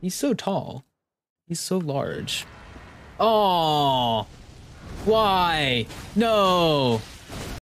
He's so tall. He's so large. Oh, why? No.